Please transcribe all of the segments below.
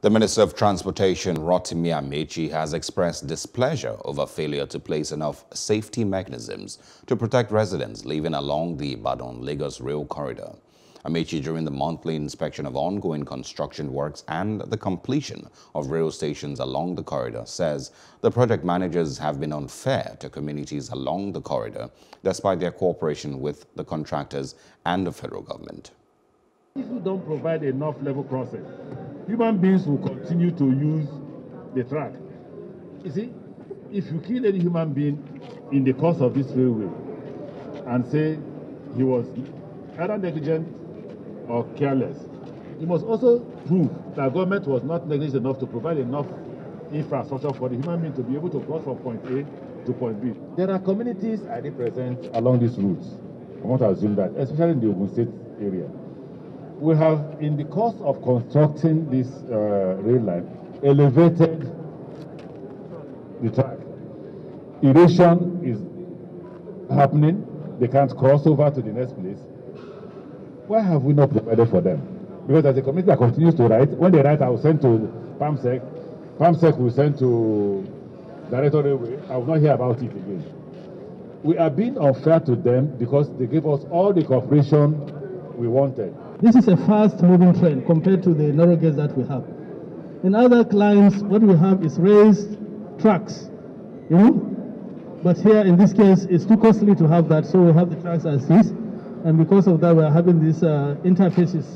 The Minister of Transportation, Rotimi Amaechi, has expressed displeasure over failure to place enough safety mechanisms to protect residents living along the Ibadan-Lagos rail corridor. Amaechi, during the monthly inspection of ongoing construction works and the completion of rail stations along the corridor, says the project managers have been unfair to communities along the corridor, despite their cooperation with the contractors and the federal government. You don't provide enough level crossing, human beings will continue to use the track. You see, if you kill any human being in the course of this railway and say he was either negligent or careless, you must also prove that the government was not negligent enough to provide enough infrastructure for the human being to be able to cross from point A to point B. There are communities I represent along these routes. I want to assume that, especially in the Ogun State area we have, in the course of constructing this uh, rail line, elevated the track. Erosion is happening. They can't cross over to the next place. Why have we not provided for them? Because as a committee that continues to write, when they write, I will send to Perm Sec. PAMSEC will send to Director Railway. I will not hear about it again. We are being unfair to them because they gave us all the cooperation we wanted. This is a fast moving train compared to the narrow gauge that we have. In other lines, what we have is raised tracks, you know? But here in this case, it's too costly to have that, so we have the tracks as this. And because of that, we're having these uh, interfaces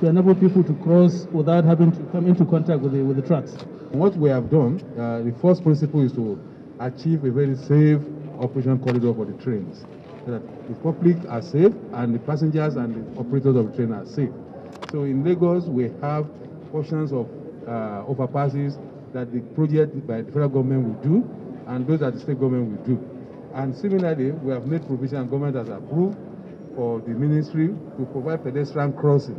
to enable people to cross without having to come into contact with the, with the tracks. What we have done, uh, the first principle is to achieve a very safe operation corridor for the trains so that the public are safe and the passengers and the operators of the train are safe. So in Lagos, we have portions of uh, overpasses that the project by the federal government will do and those that the state government will do. And similarly, we have made provision and government has approved for the ministry to provide pedestrian crossing.